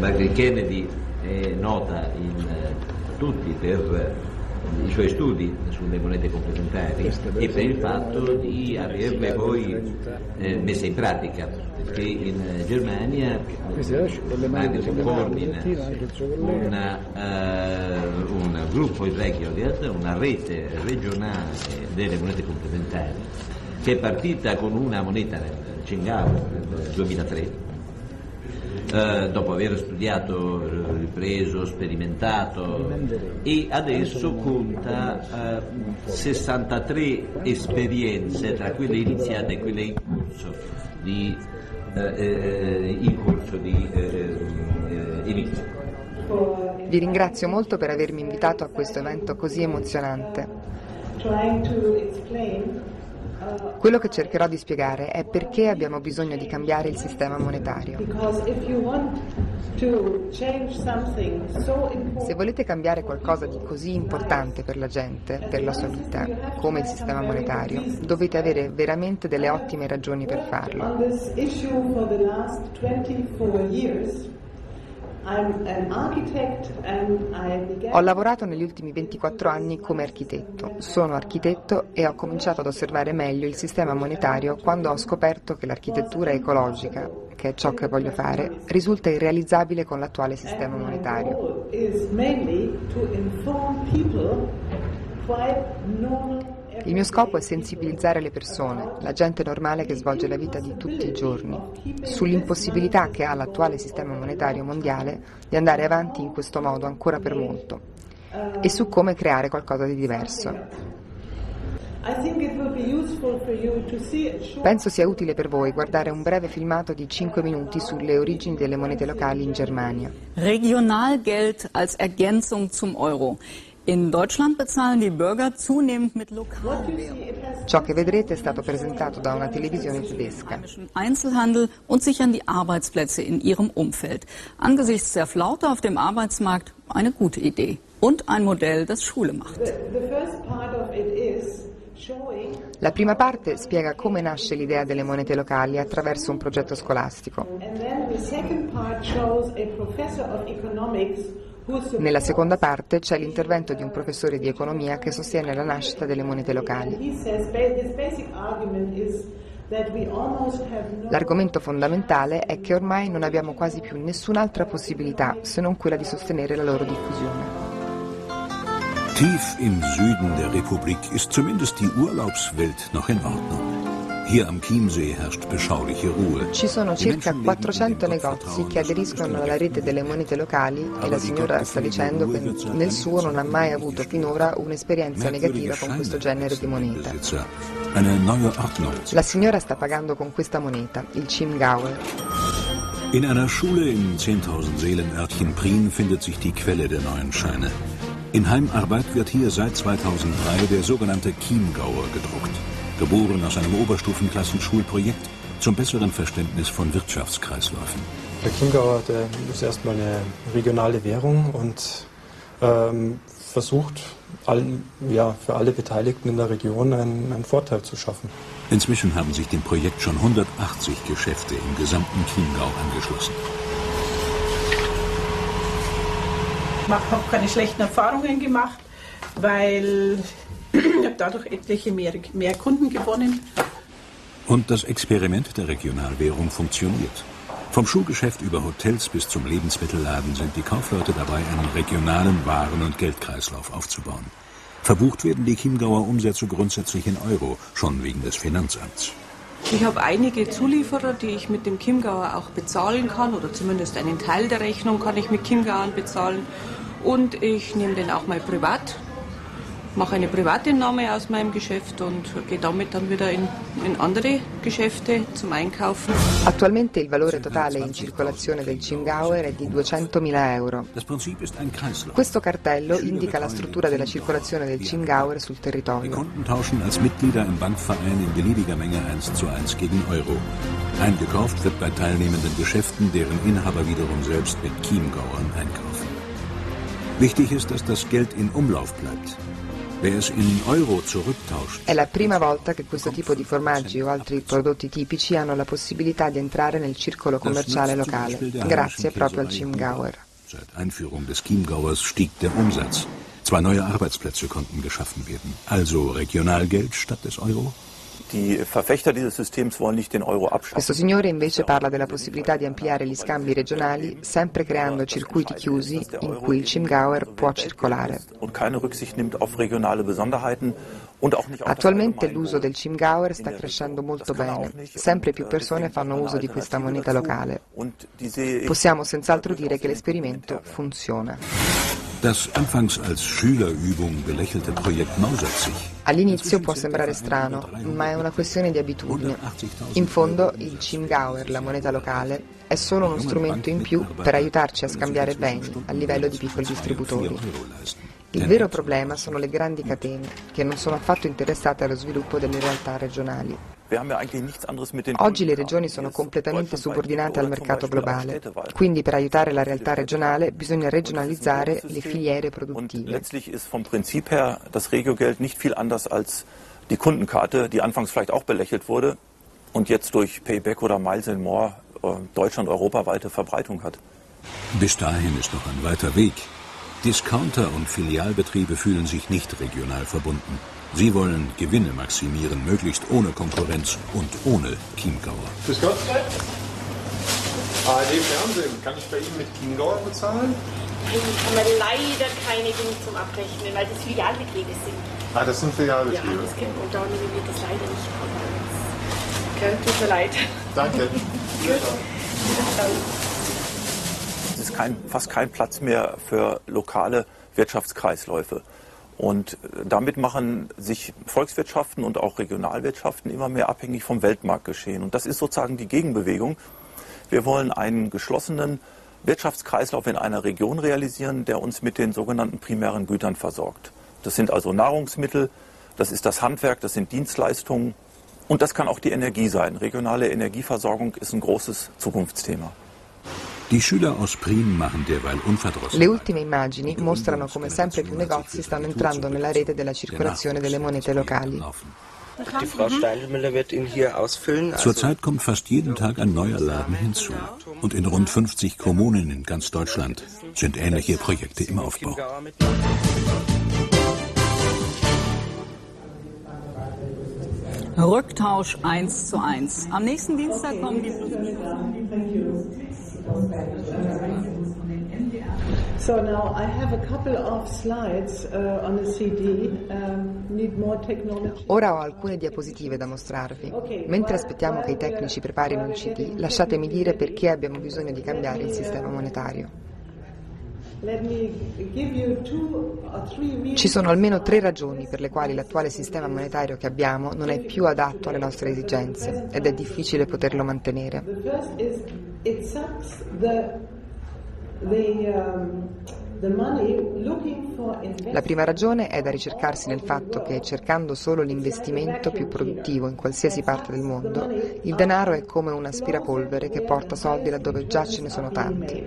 Margaret Kennedy è nota in eh, tutti per i suoi studi sulle monete complementari e per il fatto di averle poi eh, messe in pratica, perché in Germania Margaret coordina una, uh, un gruppo in Reykjavik, una rete regionale delle monete complementari che è partita con una moneta nel Cingao nel 2003 eh, dopo aver studiato, ripreso, sperimentato e adesso conta eh, 63 esperienze tra quelle iniziate e quelle in corso di, eh, eh in corso di eh, eh, inizio. Vi ringrazio molto per avermi invitato a questo evento così emozionante. Quello che cercherò di spiegare è perché abbiamo bisogno di cambiare il sistema monetario. Se volete cambiare qualcosa di così importante per la gente, per la sua vita, come il sistema monetario, dovete avere veramente delle ottime ragioni per farlo. Ho lavorato negli ultimi 24 anni come architetto. Sono architetto e ho cominciato ad osservare meglio il sistema monetario quando ho scoperto che l'architettura ecologica, che è ciò che voglio fare, risulta irrealizzabile con l'attuale sistema monetario. Il mio scopo è sensibilizzare le persone, la gente normale che svolge la vita di tutti i giorni, sull'impossibilità che ha l'attuale sistema monetario mondiale di andare avanti in questo modo ancora per molto e su come creare qualcosa di diverso. Penso sia utile per voi guardare un breve filmato di 5 minuti sulle origini delle monete locali in Germania. Regionalgeld als Ergänzung zum Euro. In Deutschland bezahlen die Bürger zunehmend mit Lokalwährung. Ciò che vedrete è stato presentato da una televisione tedesca. Einzelhandel und sichern die Arbeitsplätze in ihrem Umfeld. Angesichts der Flaute auf dem Arbeitsmarkt eine gute Idee und ein Modell, das Schule macht. La prima parte spiega come nasce l'idea delle monete locali attraverso un progetto scolastico. Nella seconda parte c'è l'intervento di un professore di economia che sostiene la nascita delle monete locali. L'argomento fondamentale è che ormai non abbiamo quasi più nessun'altra possibilità se non quella di sostenere la loro diffusione. Tief im Süden der Republik ist zumindest die Urlaubswelt noch in Ordnung. Hier am Chiemsee herrscht beschauliche Ruhe. Ci sono circa 400 negozi che aderiscono alla rete delle monete locali e la signora sta dicendo che nel suo non ha mai avuto finora un'esperienza negativa con questo genere di moneta. La signora sta pagando con questa moneta, il Chiemgauer. In einer Schule im 10.000 Seelenörtchen Prien findet sich die Quelle der neuen Scheine. In Heimarbeit wird hier seit 2003 der sogenannte Chiemgauer gedruckt geboren aus einem Oberstufenklassenschulprojekt zum besseren Verständnis von Wirtschaftskreisläufen. Der Chiemgauer der ist erstmal eine regionale Währung und ähm, versucht allen, ja, für alle Beteiligten in der Region einen, einen Vorteil zu schaffen. Inzwischen haben sich dem Projekt schon 180 Geschäfte im gesamten Chiemgau angeschlossen. Ich habe keine schlechten Erfahrungen gemacht, weil ich habe dadurch etliche mehr, mehr Kunden gewonnen. Und das Experiment der Regionalwährung funktioniert. Vom Schuhgeschäft über Hotels bis zum Lebensmittelladen sind die Kaufleute dabei, einen regionalen Waren- und Geldkreislauf aufzubauen. Verbucht werden die Chiemgauer Umsätze grundsätzlich in Euro, schon wegen des Finanzamts. Ich habe einige Zulieferer, die ich mit dem Chiemgauer auch bezahlen kann, oder zumindest einen Teil der Rechnung kann ich mit Chiemgauern bezahlen. Und ich nehme den auch mal privat mache eine Privatentnahme aus meinem Geschäft und gehe damit dann wieder in, in andere Geschäfte zum Einkaufen. Attualmente il valore totale in circolazione del Chingauer è di 200.000 euro. Questo cartello indica la struttura della circolazione del Chingauer sul territorio. Die Kunden tauschen als Mitglieder im Bankverein in beliebiger Menge 1 zu 1 gegen Euro. Eingekauft wird bei teilnehmenden Geschäften, deren Inhaber wiederum selbst mit Chiemgauern einkaufen. Wichtig ist, dass das Geld in Umlauf bleibt. È la prima volta che questo tipo di formaggi o altri prodotti tipici hanno la possibilità di entrare nel circolo commerciale locale, grazie proprio al Chiemgauer. Seit Einführung des Chiemgauers stieg der Umsatz. Zwei neue Arbeitsplätze konnten geschaffen werden. Also Regionalgeld statt des Euro? Questo signore invece parla della possibilità di ampliare gli scambi regionali sempre creando circuiti chiusi in cui il Chiemgauer può circolare. Attualmente l'uso del Chiemgauer sta crescendo molto bene, sempre più persone fanno uso di questa moneta locale. Possiamo senz'altro dire che l'esperimento funziona. Das anfangs als Schülerübung belächelte Projekt mausert sich. All'inizio può sembrare strano, ma è una questione di abitudine. In fondo il Chiemgauer, la moneta locale, è solo uno strumento in più per aiutarci a scambiare beni a livello di piccoli distributori. Il vero problema sono le grandi catene, che non sono affatto interessate allo sviluppo delle realtà regionali. Oggi le regioni sono completamente subordinate al mercato globale, quindi per aiutare la realtà regionale bisogna regionalizzare le filiere produttive. Letztlich ist vom Prinzip her das Regiogeld nicht viel anders als die Kundenkarte, die anfangs vielleicht auch belächelt wurde und jetzt durch Payback oder Miles and More Deutschland europaweite Verbreitung hat. Bis dahin ist noch ein weiter Weg. Discounter und Filialbetriebe fühlen sich nicht regional verbunden. Sie wollen Gewinne maximieren, möglichst ohne Konkurrenz und ohne Chiemgauer. Grüß Gott. ARD Fernsehen, kann ich bei Ihnen mit Chiemgauer bezahlen? haben wir leider keine Dinge zum Abrechnen, weil das Filialbetriebe sind. Ah, das sind Filialbetriebe? Ja, das kennt und da nehmen wir das leider nicht Okay, tut mir leid. Danke. Es ist kein, fast kein Platz mehr für lokale Wirtschaftskreisläufe. Und damit machen sich Volkswirtschaften und auch Regionalwirtschaften immer mehr abhängig vom Weltmarktgeschehen. Und das ist sozusagen die Gegenbewegung. Wir wollen einen geschlossenen Wirtschaftskreislauf in einer Region realisieren, der uns mit den sogenannten primären Gütern versorgt. Das sind also Nahrungsmittel, das ist das Handwerk, das sind Dienstleistungen und das kann auch die Energie sein. Regionale Energieversorgung ist ein großes Zukunftsthema. Die Schüler aus Prim machen derweil unverdrossen. Le ultime immagini mostrano come sempre più negozi stanno entrando nella rete della circolazione delle monete locali. Die Frau Steinmüller wird ihn hier ausfüllen. Zurzeit kommt fast jeden Tag ein neuer Laden hinzu. Und in rund 50 Kommunen in ganz Deutschland sind ähnliche Projekte im Aufbau. Rücktausch 1 zu 1. Am nächsten Dienstag kommen die. So now I have a couple of slides uh, on a CD. Um, need more technology. Ora ho alcune diapositive da mostrarvi. Mentre aspettiamo che i tecnici preparino un CD, lasciatemi dire perché abbiamo bisogno di cambiare il sistema monetario. Ci sono almeno tre ragioni per le quali l'attuale sistema monetario che abbiamo non è più adatto alle nostre esigenze ed è difficile poterlo mantenere. Um. La prima ragione è da ricercarsi nel fatto che cercando solo l'investimento più produttivo in qualsiasi parte del mondo, il denaro è come un aspirapolvere che porta soldi laddove già ce ne sono tanti.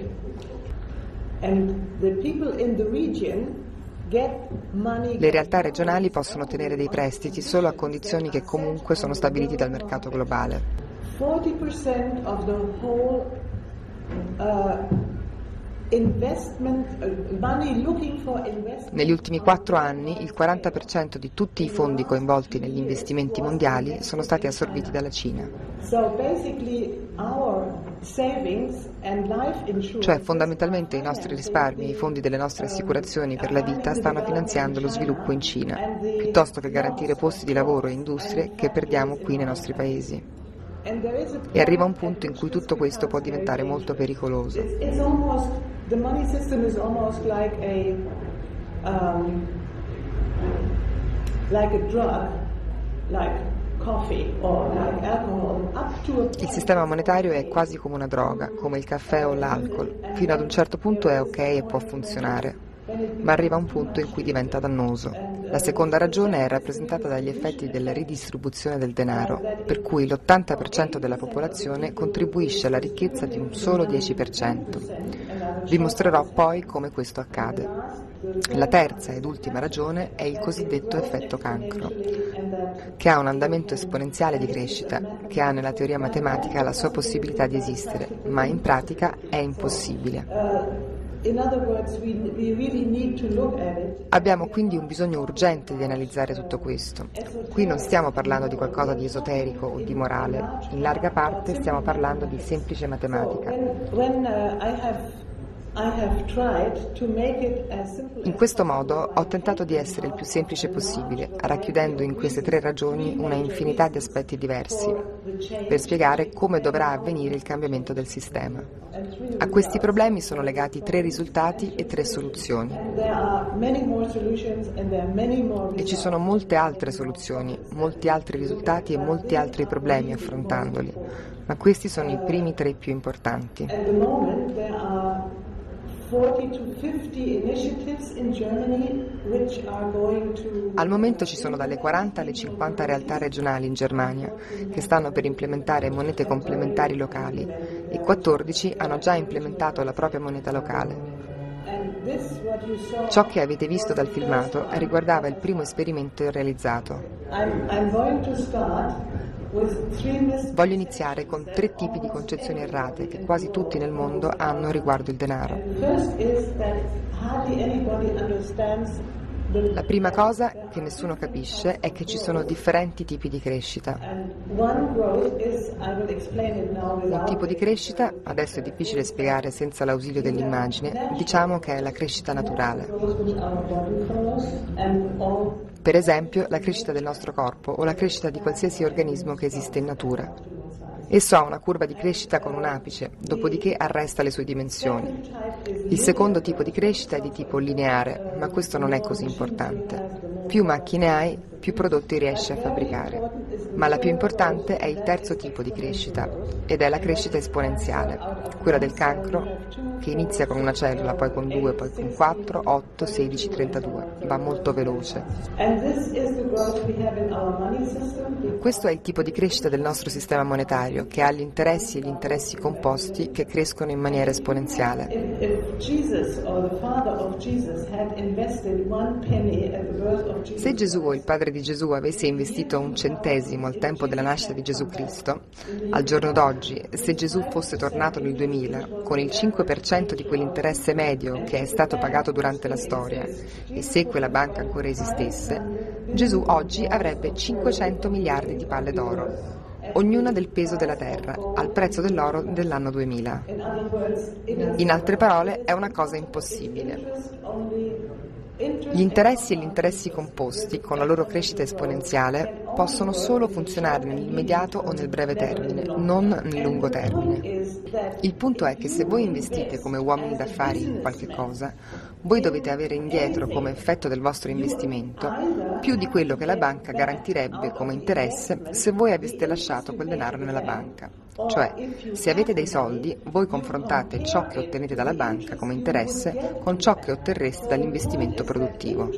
Le realtà regionali possono ottenere dei prestiti solo a condizioni che comunque sono stabiliti dal mercato globale. Negli ultimi quattro anni il 40% di tutti i fondi coinvolti negli investimenti mondiali sono stati assorbiti dalla Cina. Cioè fondamentalmente i nostri risparmi i fondi delle nostre assicurazioni per la vita stanno finanziando lo sviluppo in Cina, piuttosto che garantire posti di lavoro e industrie che perdiamo qui nei nostri paesi. E arriva un punto in cui tutto questo può diventare molto pericoloso. The money system is almost like a um, like a drug like Il sistema monetario è quasi come una droga, come il caffè o l'alcol. Fino ad un certo punto è ok e può funzionare, ma arriva un punto in cui diventa dannoso. La seconda ragione è rappresentata dagli effetti della ridistribuzione del denaro, per cui l'80% della popolazione contribuisce alla ricchezza di un solo 10%. Vi mostrerò poi come questo accade. La terza ed ultima ragione è il cosiddetto effetto cancro, che ha un andamento esponenziale di crescita, che ha nella teoria matematica la sua possibilità di esistere, ma in pratica è impossibile. Abbiamo quindi un bisogno urgente di analizzare tutto questo. Qui non stiamo parlando di qualcosa di esoterico o di morale, in larga parte stiamo parlando di semplice matematica. In questo modo ho tentato di essere il più semplice possibile, racchiudendo in queste tre ragioni una infinità di aspetti diversi, per spiegare come dovrà avvenire il cambiamento del sistema. A questi problemi sono legati tre risultati e tre soluzioni. E ci sono molte altre soluzioni, molti altri risultati e molti altri problemi affrontandoli, ma questi sono i primi tre più importanti. Al momento ci sono dalle 40 alle 50 realtà regionali in Germania che stanno per implementare monete complementari locali e 14 hanno già implementato la propria moneta locale. Ciò che avete visto dal filmato riguardava il primo esperimento realizzato. Voglio iniziare con tre tipi di concezioni errate che quasi tutti nel mondo hanno riguardo il denaro. La prima cosa che nessuno capisce è che ci sono differenti tipi di crescita. Un tipo di crescita, adesso è difficile spiegare senza l'ausilio dell'immagine, diciamo che è la crescita naturale. Per esempio la crescita del nostro corpo o la crescita di qualsiasi organismo che esiste in natura. Esso ha una curva di crescita con un apice, dopodiché arresta le sue dimensioni. Il secondo tipo di crescita è di tipo lineare, ma questo non è così importante. Più macchine hai, più prodotti riesci a fabbricare. Ma la più importante è il terzo tipo di crescita, ed è la crescita esponenziale, quella del cancro, che inizia con una cellula, poi con due, poi con 4, 8, 16, 32. Va molto veloce. Questo è il tipo di crescita del nostro sistema monetario, che ha gli interessi e gli interessi composti che crescono in maniera esponenziale. Se Gesù o il padre di Gesù avesse investito un centesimo al tempo della nascita di Gesù Cristo, al giorno d'oggi, se Gesù fosse tornato nel 2000 con il 5% di quell'interesse medio che è stato pagato durante la storia e se quella banca ancora esistesse, Gesù oggi avrebbe 500 miliardi di palle d'oro ognuna del peso della terra, al prezzo dell'oro dell'anno 2000. In altre parole, è una cosa impossibile. Gli interessi e gli interessi composti, con la loro crescita esponenziale, possono solo funzionare nell'immediato o nel breve termine, non nel lungo termine. Il punto è che se voi investite come uomini d'affari in qualche cosa, voi dovete avere indietro come effetto del vostro investimento più di quello che la banca garantirebbe come interesse se voi aveste lasciato quel denaro nella banca. Cioè, se avete dei soldi, voi confrontate ciò che ottenete dalla banca come interesse con ciò che otterreste dall'investimento produttivo.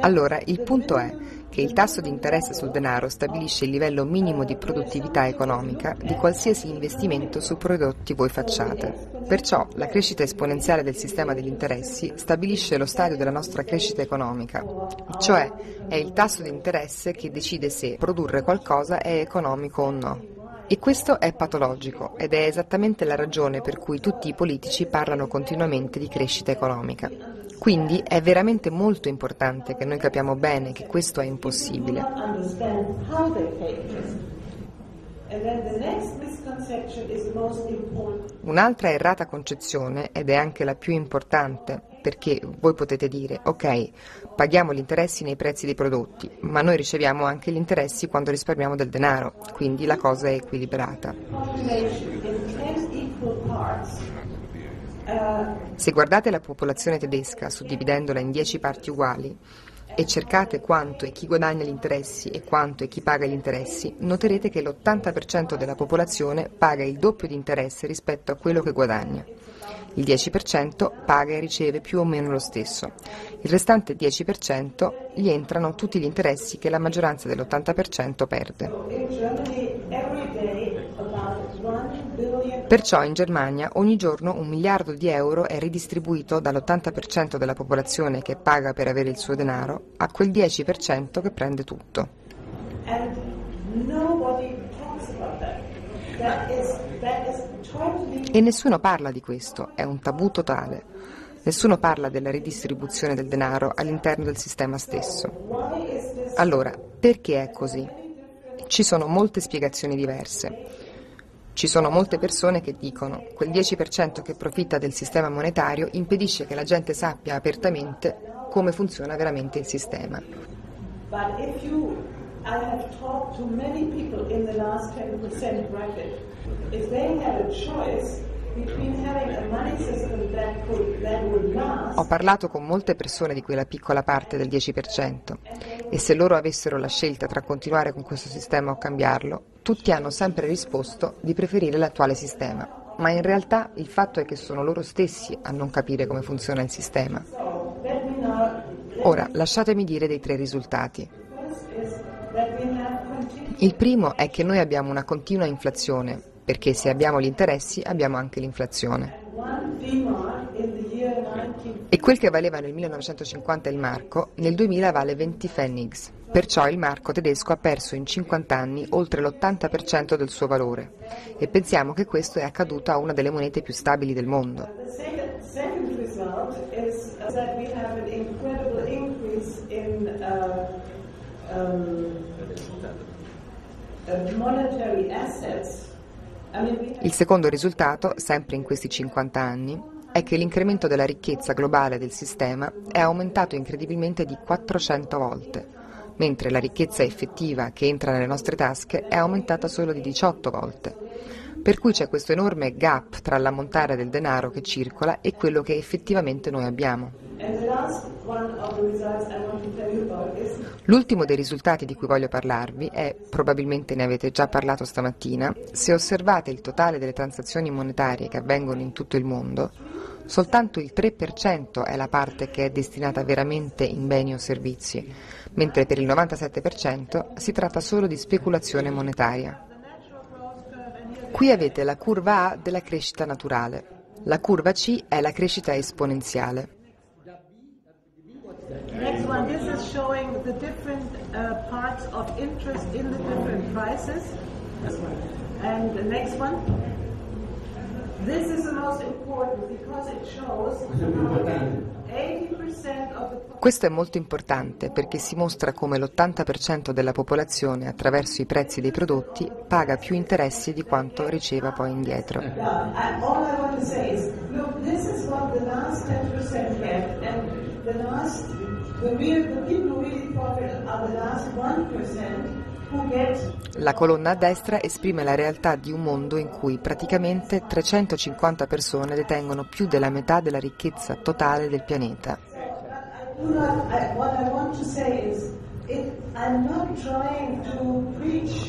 Allora, il punto è che il tasso di interesse sul denaro stabilisce il livello minimo di produttività economica di qualsiasi investimento su prodotti voi facciate. Perciò la crescita esponenziale del sistema degli interessi stabilisce lo stadio della nostra crescita economica, cioè è il tasso di interesse che decide se produrre qualcosa è economico o no. E questo è patologico ed è esattamente la ragione per cui tutti i politici parlano continuamente di crescita economica. Quindi è veramente molto importante che noi capiamo bene che questo è impossibile. Un'altra errata concezione, ed è anche la più importante, perché voi potete dire, ok, paghiamo gli interessi nei prezzi dei prodotti, ma noi riceviamo anche gli interessi quando risparmiamo del denaro, quindi la cosa è equilibrata. Se guardate la popolazione tedesca suddividendola in 10 parti uguali, e cercate quanto e chi guadagna gli interessi e quanto e chi paga gli interessi, noterete che l'80% della popolazione paga il doppio di interesse rispetto a quello che guadagna. Il 10% paga e riceve più o meno lo stesso. Il restante 10% gli entrano tutti gli interessi che la maggioranza dell'80% perde. Perciò in Germania ogni giorno un miliardo di euro è ridistribuito dall'80% della popolazione che paga per avere il suo denaro a quel 10% che prende tutto. E nessuno parla di questo, è un tabù totale. Nessuno parla della ridistribuzione del denaro all'interno del sistema stesso. Allora, perché è così? Ci sono molte spiegazioni diverse. Ci sono molte persone che dicono quel 10% che profitta del sistema monetario impedisce che la gente sappia apertamente come funziona veramente il sistema. I have talked to many people in the last 10% bracket, if they had a ho parlato con molte persone di quella piccola parte del 10% e se loro avessero la scelta tra continuare con questo sistema o cambiarlo, tutti hanno sempre risposto di preferire l'attuale sistema. Ma in realtà il fatto è che sono loro stessi a non capire come funziona il sistema. Ora, lasciatemi dire dei tre risultati. Il primo è che noi abbiamo una continua inflazione perché se abbiamo gli interessi abbiamo anche l'inflazione. E quel che valeva nel 1950 il marco, nel 2000 vale 20 pfennigs. Perciò il marco tedesco ha perso in 50 anni oltre l'80% del suo valore. E pensiamo che questo è accaduto a una delle monete più stabili del mondo. monetary assets il secondo risultato, sempre in questi 50 anni, è che l'incremento della ricchezza globale del sistema è aumentato incredibilmente di 400 volte, mentre la ricchezza effettiva che entra nelle nostre tasche è aumentata solo di 18 volte. Per cui c'è questo enorme gap tra l'ammontare del denaro che circola e quello che effettivamente noi abbiamo. L'ultimo dei risultati di cui voglio parlarvi è, probabilmente ne avete già parlato stamattina, se osservate il totale delle transazioni monetarie che avvengono in tutto il mondo, soltanto il 3% è la parte che è destinata veramente in beni o servizi, mentre per il 97% si tratta solo di speculazione monetaria. Qui avete la curva A della crescita naturale. La curva C è la crescita esponenziale. Next one, this is showing the different uh, parts of interest in the different prices. And the next. This is the most important because it shows 80% of the questo è molto importante perché si mostra come l'80% della popolazione attraverso i prezzi dei prodotti paga più interessi di quanto riceva poi indietro. La colonna a destra esprime la realtà di un mondo in cui praticamente 350 persone detengono più della metà della ricchezza totale del pianeta.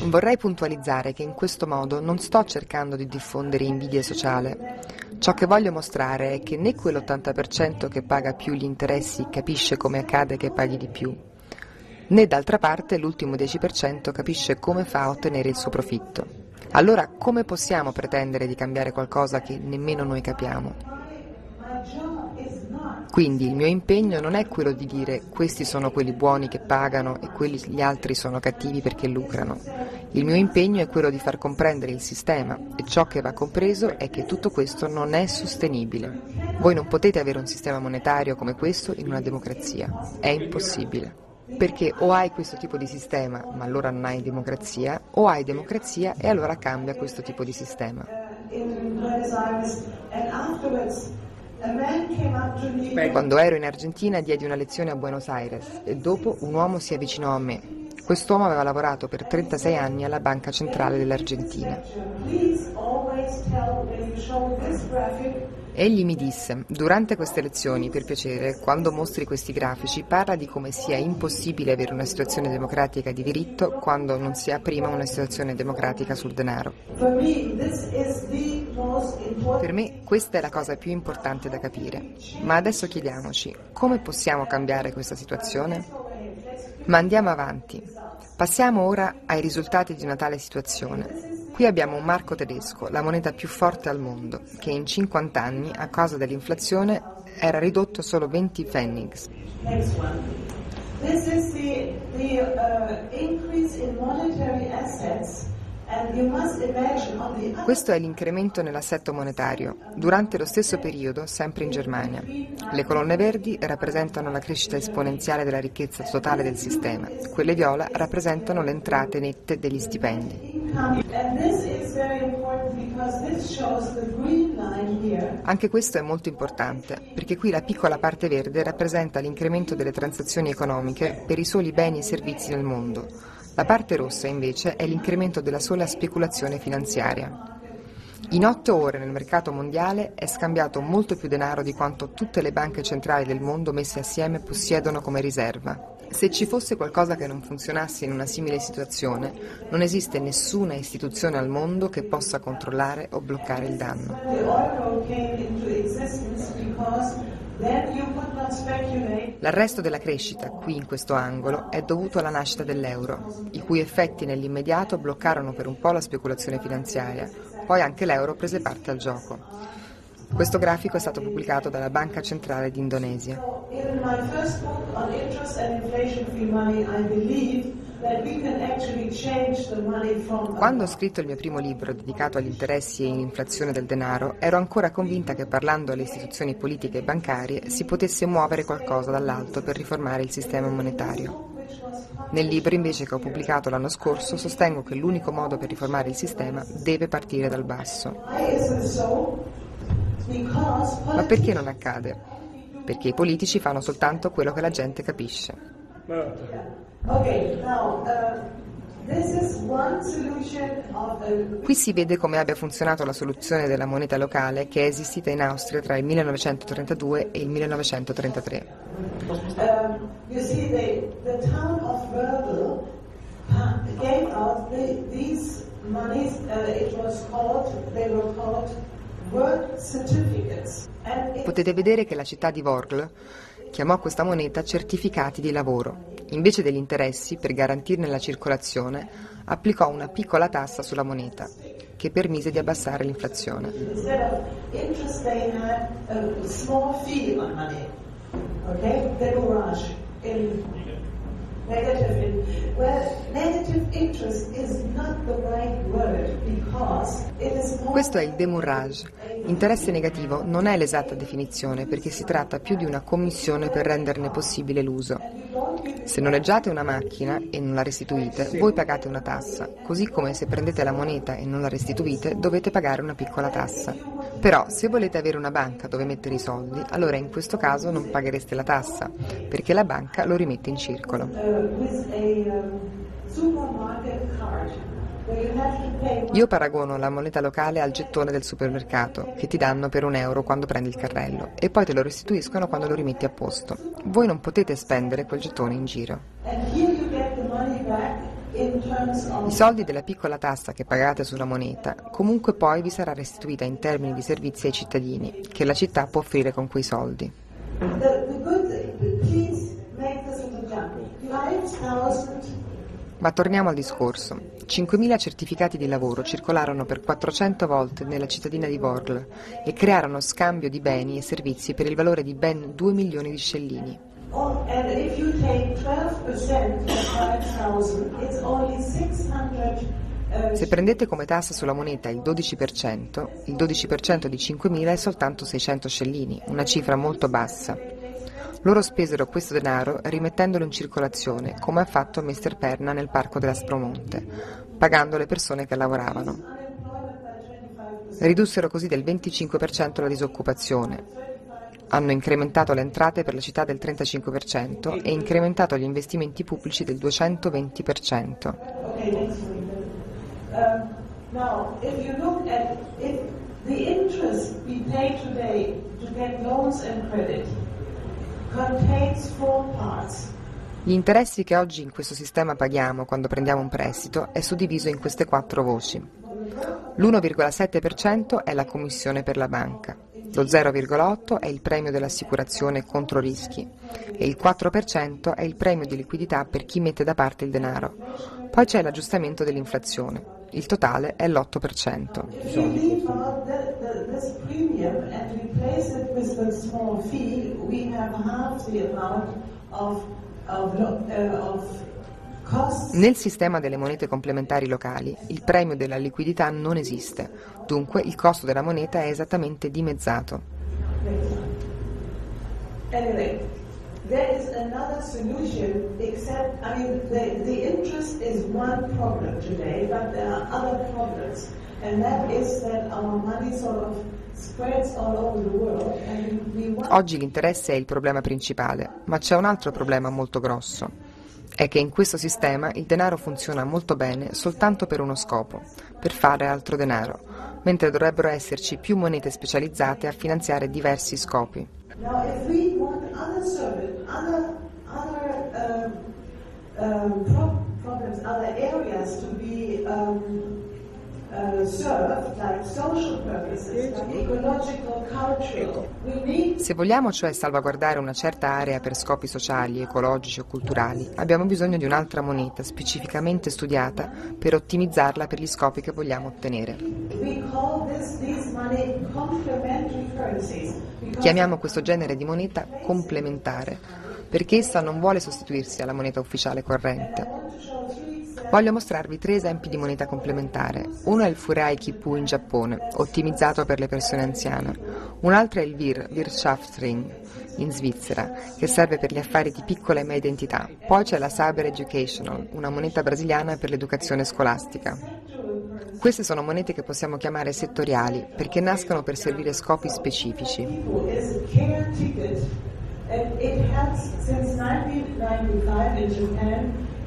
Vorrei puntualizzare che in questo modo non sto cercando di diffondere invidia sociale. Ciò che voglio mostrare è che né quell'80% che paga più gli interessi capisce come accade che paghi di più, né d'altra parte l'ultimo 10% capisce come fa a ottenere il suo profitto. Allora come possiamo pretendere di cambiare qualcosa che nemmeno noi capiamo? Quindi il mio impegno non è quello di dire questi sono quelli buoni che pagano e quelli gli altri sono cattivi perché lucrano. Il mio impegno è quello di far comprendere il sistema e ciò che va compreso è che tutto questo non è sostenibile. Voi non potete avere un sistema monetario come questo in una democrazia. È impossibile. Perché o hai questo tipo di sistema, ma allora non hai democrazia, o hai democrazia e allora cambia questo tipo di sistema. Quando ero in Argentina diedi una lezione a Buenos Aires e dopo un uomo si avvicinò a me. Quest'uomo aveva lavorato per 36 anni alla Banca Centrale dell'Argentina. Egli mi disse, durante queste lezioni, per piacere, quando mostri questi grafici, parla di come sia impossibile avere una situazione democratica di diritto quando non si ha prima una situazione democratica sul denaro. Per me questa è la cosa più importante da capire. Ma adesso chiediamoci, come possiamo cambiare questa situazione? Ma andiamo avanti. Passiamo ora ai risultati di una tale situazione. Qui abbiamo un marco tedesco, la moneta più forte al mondo, che in 50 anni, a causa dell'inflazione, era ridotto solo 20 pfennigs. This is the, the uh, increase in monetary assets questo è l'incremento nell'assetto monetario. Durante lo stesso periodo, sempre in Germania, le colonne verdi rappresentano la crescita esponenziale della ricchezza totale del sistema, quelle viola rappresentano le entrate nette degli stipendi. Anche questo è molto importante, perché qui la piccola parte verde rappresenta l'incremento delle transazioni economiche per i soli beni e servizi nel mondo la parte rossa invece è l'incremento della sola speculazione finanziaria. In otto ore nel mercato mondiale è scambiato molto più denaro di quanto tutte le banche centrali del mondo messe assieme possiedono come riserva. Se ci fosse qualcosa che non funzionasse in una simile situazione, non esiste nessuna istituzione al mondo che possa controllare o bloccare il danno. L'arresto della crescita, qui in questo angolo, è dovuto alla nascita dell'euro, i cui effetti nell'immediato bloccarono per un po' la speculazione finanziaria, poi anche l'euro prese parte al gioco. Questo grafico è stato pubblicato dalla Banca Centrale d'Indonesia. Quando ho scritto il mio primo libro dedicato agli interessi e all'inflazione del denaro, ero ancora convinta che parlando alle istituzioni politiche e bancarie si potesse muovere qualcosa dall'alto per riformare il sistema monetario. Nel libro invece che ho pubblicato l'anno scorso sostengo che l'unico modo per riformare il sistema deve partire dal basso. Ma perché non accade? Perché i politici fanno soltanto quello che la gente capisce. Qui si vede come abbia funzionato la soluzione della moneta locale che è esistita in Austria tra il 1932 e il 1933. Um, Potete vedere che la città di Worgl chiamò questa moneta certificati di lavoro. Invece degli interessi, per garantirne la circolazione, applicò una piccola tassa sulla moneta, che permise di abbassare l'inflazione. Questo è il demurrage. Interesse negativo non è l'esatta definizione perché si tratta più di una commissione per renderne possibile l'uso. Se noleggiate una macchina e non la restituite, voi pagate una tassa, così come se prendete la moneta e non la restituite dovete pagare una piccola tassa. Però se volete avere una banca dove mettere i soldi, allora in questo caso non paghereste la tassa, perché la banca lo rimette in circolo. Io paragono la moneta locale al gettone del supermercato, che ti danno per un euro quando prendi il carrello, e poi te lo restituiscono quando lo rimetti a posto. Voi non potete spendere quel gettone in giro. I soldi della piccola tassa che pagate sulla moneta comunque poi vi sarà restituita in termini di servizi ai cittadini che la città può offrire con quei soldi. Ma torniamo al discorso. 5.000 certificati di lavoro circolarono per 400 volte nella cittadina di Worgl e crearono scambio di beni e servizi per il valore di ben 2 milioni di scellini. Uh, Se prendete come tassa sulla moneta il 12%, il 12% di 5.000 è soltanto 600 scellini, una cifra molto bassa. Loro spesero questo denaro rimettendolo in circolazione, come ha fatto Mr. Perna nel parco della Spromonte, pagando le persone che lavoravano. Ridussero così del 25% la disoccupazione, hanno incrementato le entrate per la città del 35% e incrementato gli investimenti pubblici del 220%. Now, Gli interessi che oggi in questo sistema paghiamo quando prendiamo un prestito è suddiviso in queste quattro voci. L'1,7% è la commissione per la banca, lo 0,8% è il premio dell'assicurazione contro rischi e il 4% è il premio di liquidità per chi mette da parte il denaro. Poi c'è l'aggiustamento dell'inflazione. Il totale è l'8%. Nel sistema delle monete complementari locali il premio della liquidità non esiste, dunque il costo della moneta è esattamente dimezzato. Anyway, there is another solution, except, I mean, the, the interest is one problem today, but there are other problems. And that is that our money sort of spreads all over the world, and we want Oggi l'interesse è il problema principale, ma c'è un altro problema molto grosso. È che in questo sistema il denaro funziona molto bene soltanto per uno scopo, per fare altro denaro, mentre dovrebbero esserci più monete specializzate a finanziare diversi scopi. Now, Se vogliamo cioè salvaguardare una certa area per scopi sociali, ecologici o culturali, abbiamo bisogno di un'altra moneta specificamente studiata per ottimizzarla per gli scopi che vogliamo ottenere. Chiamiamo questo genere di moneta complementare, perché essa non vuole sostituirsi alla moneta ufficiale corrente. Voglio mostrarvi tre esempi di moneta complementare. Uno è il Furai Kipu in Giappone, ottimizzato per le persone anziane. Un altro è il VIR, Wirtschaftsring, in Svizzera, che serve per gli affari di piccola e media entità. Poi c'è la Cyber Educational, una moneta brasiliana per l'educazione scolastica. Queste sono monete che possiamo chiamare settoriali perché nascono per servire scopi specifici. and it has since 1995 in Japan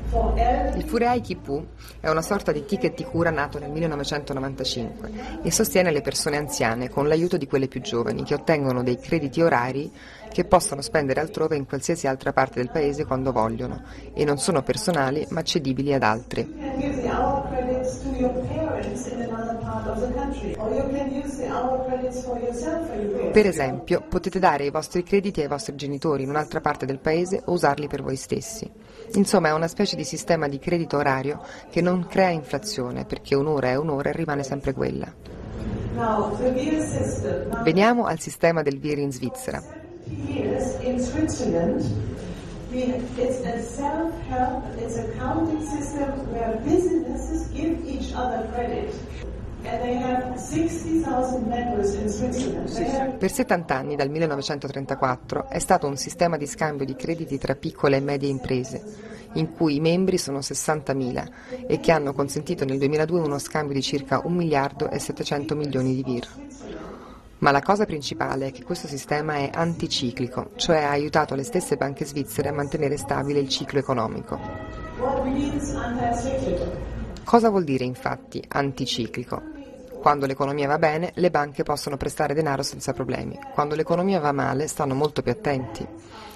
Il Furai Kipu è una sorta di ticket di cura nato nel 1995 e sostiene le persone anziane con l'aiuto di quelle più giovani che ottengono dei crediti orari che possono spendere altrove in qualsiasi altra parte del paese quando vogliono e non sono personali ma cedibili ad altri. Per esempio, potete dare i vostri crediti ai vostri genitori in un'altra parte del paese o usarli per voi stessi. Insomma, è una specie di sistema di credito orario che non crea inflazione perché un'ora è un'ora e rimane sempre quella. Veniamo al sistema del VIR in Svizzera. it's Per 70 anni, dal 1934, è stato un sistema di scambio di crediti tra piccole e medie imprese, in cui i membri sono 60.000 e che hanno consentito nel 2002 uno scambio di circa 1 miliardo e 700 milioni di VIR. Ma la cosa principale è che questo sistema è anticiclico, cioè ha aiutato le stesse banche svizzere a mantenere stabile il ciclo economico. Cosa vuol dire infatti anticiclico? Quando l'economia va bene, le banche possono prestare denaro senza problemi. Quando l'economia va male, stanno molto più attenti.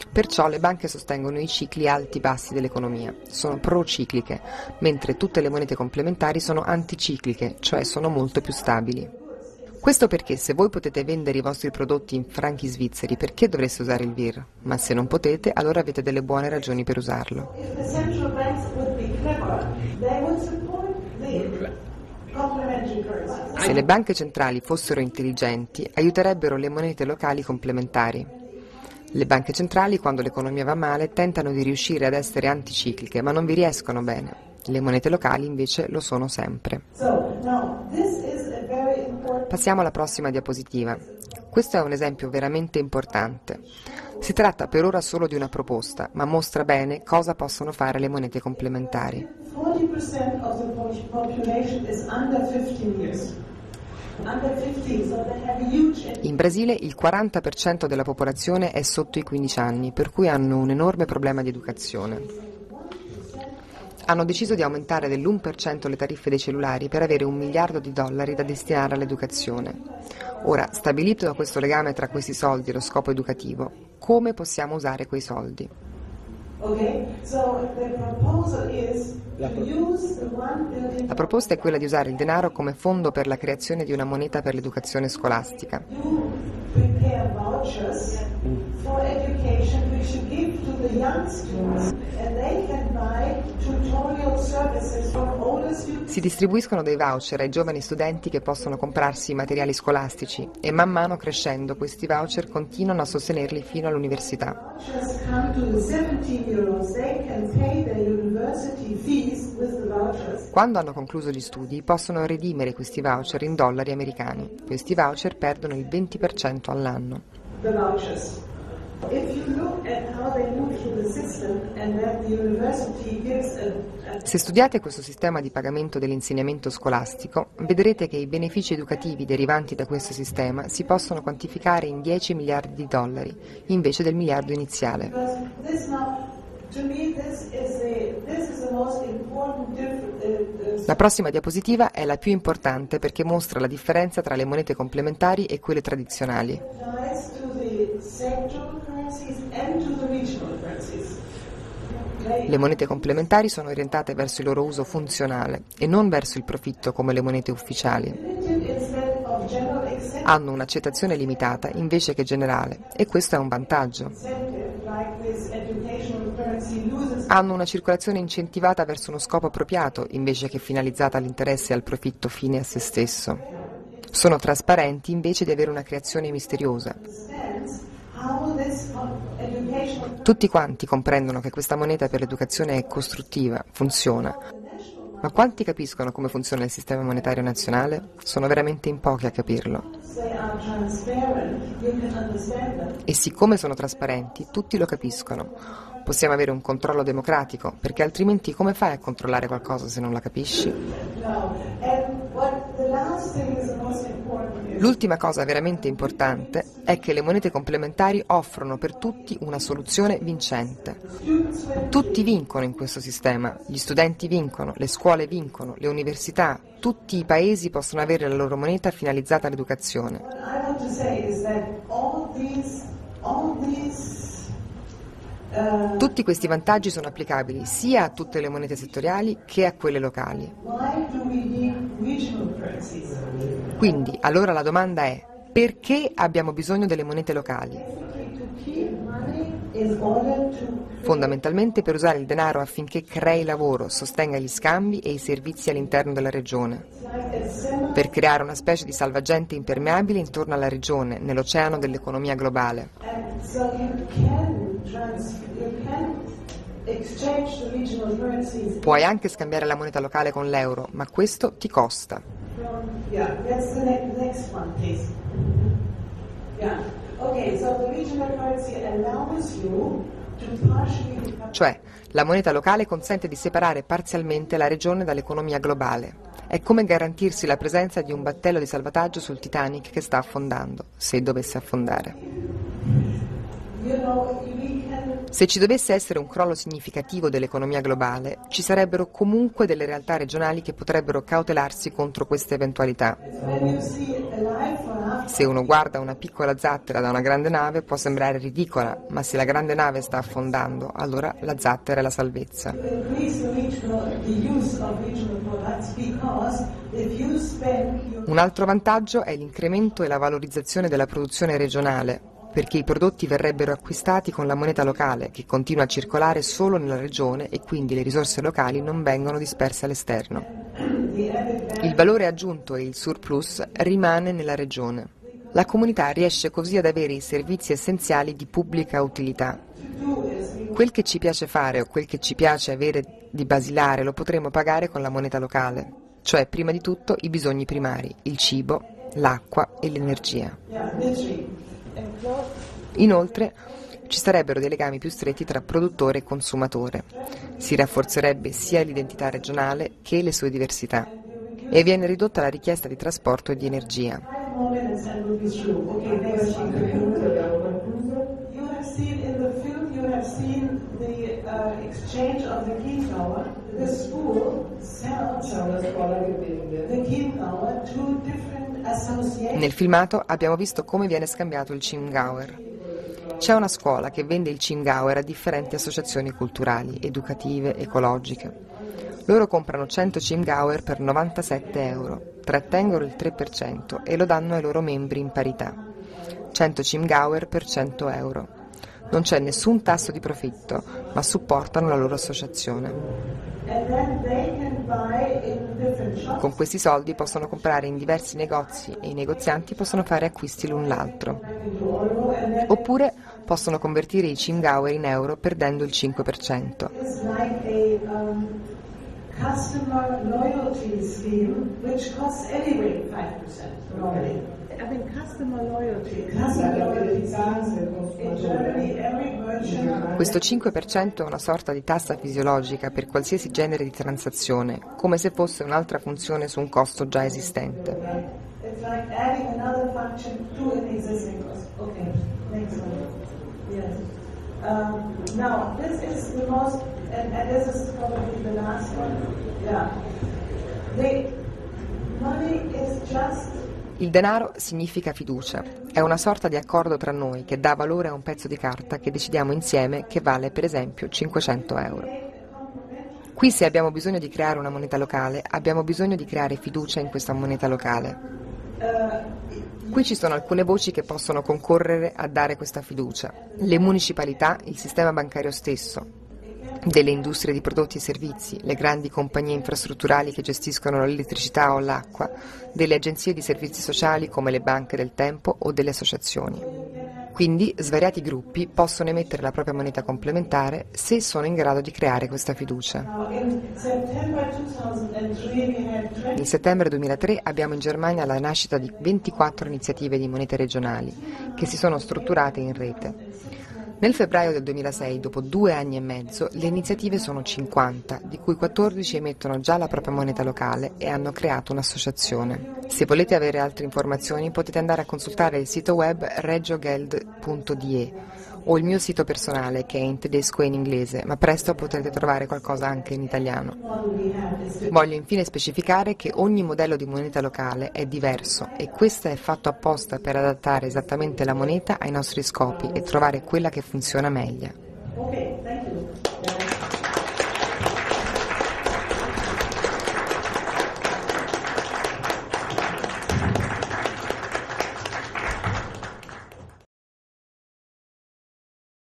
Perciò le banche sostengono i cicli alti-bassi dell'economia, sono procicliche, mentre tutte le monete complementari sono anticicliche, cioè sono molto più stabili. Questo perché se voi potete vendere i vostri prodotti in franchi svizzeri, perché dovreste usare il VIR? Ma se non potete, allora avete delle buone ragioni per usarlo. Se le banche centrali fossero intelligenti, aiuterebbero le monete locali complementari. Le banche centrali, quando l'economia va male, tentano di riuscire ad essere anticicliche, ma non vi riescono bene. Le monete locali invece lo sono sempre. Passiamo alla prossima diapositiva. Questo è un esempio veramente importante. Si tratta per ora solo di una proposta, ma mostra bene cosa possono fare le monete complementari. 40% of the po- population is under 15 years. Under 15, so they have a huge In Brasile il 40% della popolazione è sotto i 15 anni, per cui hanno un enorme problema di educazione. Hanno deciso di aumentare dell'1% le tariffe dei cellulari per avere un miliardo di dollari da destinare all'educazione. Ora, stabilito questo legame tra questi soldi e lo scopo educativo, come possiamo usare quei soldi? La proposta è quella di usare il denaro come fondo per la creazione di una moneta per l'educazione scolastica. Si distribuiscono dei voucher ai giovani studenti che possono comprarsi i materiali scolastici e man mano crescendo questi voucher continuano a sostenerli fino all'università. Quando hanno concluso gli studi possono redimere questi voucher in dollari americani. Questi voucher perdono il 20% all'anno. Se studiate questo sistema di pagamento dell'insegnamento scolastico, vedrete che i benefici educativi derivanti da questo sistema si possono quantificare in 10 miliardi di dollari, invece del miliardo iniziale. La prossima diapositiva è la più importante perché mostra la differenza tra le monete complementari e quelle tradizionali. Le monete complementari sono orientate verso il loro uso funzionale e non verso il profitto come le monete ufficiali. Hanno un'accettazione limitata invece che generale e questo è un vantaggio. Hanno una circolazione incentivata verso uno scopo appropriato invece che finalizzata all'interesse e al profitto fine a se stesso. Sono trasparenti invece di avere una creazione misteriosa. Tutti quanti comprendono che questa moneta per l'educazione è costruttiva, funziona. Ma quanti capiscono come funziona il sistema monetario nazionale? Sono veramente in pochi a capirlo. E siccome sono trasparenti, tutti lo capiscono. Possiamo avere un controllo democratico, perché altrimenti come fai a controllare qualcosa se non la capisci? L'ultima cosa veramente importante è che le monete complementari offrono per tutti una soluzione vincente. Tutti vincono in questo sistema, gli studenti vincono, le scuole vincono, le università, tutti i paesi possono avere la loro moneta finalizzata all'educazione. Tutti questi vantaggi sono applicabili sia a tutte le monete settoriali che a quelle locali. Quindi, allora la domanda è, perché abbiamo bisogno delle monete locali? Fondamentalmente per usare il denaro affinché crei lavoro, sostenga gli scambi e i servizi all'interno della regione. Per creare una specie di salvagente impermeabile intorno alla regione, nell'oceano dell'economia globale. Puoi anche scambiare la moneta locale con l'euro, ma questo ti costa. Cioè, la moneta locale consente di separare parzialmente la regione dall'economia globale. È come garantirsi la presenza di un battello di salvataggio sul Titanic che sta affondando, se dovesse affondare. Se ci dovesse essere un crollo significativo dell'economia globale, ci sarebbero comunque delle realtà regionali che potrebbero cautelarsi contro queste eventualità. Se uno guarda una piccola zattera da una grande nave può sembrare ridicola, ma se la grande nave sta affondando, allora la zattera è la salvezza. Un altro vantaggio è l'incremento e la valorizzazione della produzione regionale, perché i prodotti verrebbero acquistati con la moneta locale che continua a circolare solo nella regione e quindi le risorse locali non vengono disperse all'esterno. Il valore aggiunto e il surplus rimane nella regione. La comunità riesce così ad avere i servizi essenziali di pubblica utilità. Quel che ci piace fare o quel che ci piace avere di basilare lo potremo pagare con la moneta locale, cioè prima di tutto i bisogni primari, il cibo, l'acqua e l'energia. Inoltre ci sarebbero dei legami più stretti tra produttore e consumatore. Si rafforzerebbe sia l'identità regionale che le sue diversità e viene ridotta la richiesta di trasporto e di energia. Nel filmato abbiamo visto come viene scambiato il Chimgauer. C'è una scuola che vende il Chingauer a differenti associazioni culturali, educative, ecologiche. Loro comprano 100 Chimgauer per 97 euro, trattengono il 3% e lo danno ai loro membri in parità. 100 Chimgauer per 100 euro. Non c'è nessun tasso di profitto, ma supportano la loro associazione. Con questi soldi possono comprare in diversi negozi e i negozianti possono fare acquisti l'un l'altro. Oppure possono convertire i Chimgauer in euro perdendo il 5% customer loyalty scheme, which costs anyway 5% normally. Mean, customer loyalty. Customer. Questo 5% è una sorta di tassa fisiologica per qualsiasi genere di transazione, come se fosse un'altra funzione su un costo già esistente. It's like adding another function to an existing cost. Okay, next one. Yes. Um, now, this is the most, and, and, this is probably the last one. Yeah. The money is just. Il denaro significa fiducia, è una sorta di accordo tra noi che dà valore a un pezzo di carta che decidiamo insieme che vale per esempio 500 euro. Qui se abbiamo bisogno di creare una moneta locale, abbiamo bisogno di creare fiducia in questa moneta locale. Qui ci sono alcune voci che possono concorrere a dare questa fiducia. Le municipalità, il sistema bancario stesso, delle industrie di prodotti e servizi, le grandi compagnie infrastrutturali che gestiscono l'elettricità o l'acqua, delle agenzie di servizi sociali come le banche del tempo o delle associazioni. Quindi svariati gruppi possono emettere la propria moneta complementare se sono in grado di creare questa fiducia. Nel settembre 2003 abbiamo in Germania la nascita di 24 iniziative di monete regionali che si sono strutturate in rete. Nel febbraio del 2006, dopo due anni e mezzo, le iniziative sono 50, di cui 14 emettono già la propria moneta locale e hanno creato un'associazione. Se volete avere altre informazioni potete andare a consultare il sito web regiogeld.de o il mio sito personale che è in tedesco e in inglese, ma presto potrete trovare qualcosa anche in italiano. Voglio infine specificare che ogni modello di moneta locale è diverso e questo è fatto apposta per adattare esattamente la moneta ai nostri scopi e trovare quella che funziona meglio.